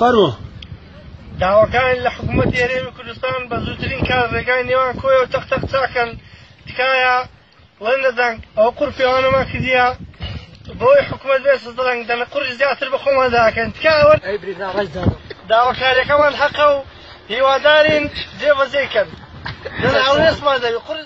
فەرمو داواکان لە حکوومەت هێرێمی کوردستان بە زووترین کار ڕێگای نێوان کۆی و تەختەق چاکەن. تکایە وە نەدەنگ ئەو قورپیوانەما کردیە بۆی حکوومەت بێ سزڵنگ دەمە قوڕی زیاتر بە خۆمان داکەن. تکایەوە داواکاریەکەمان حەقە و هیوادارین جێبەجێکەن. دەناوێسمان دەوی قوڕ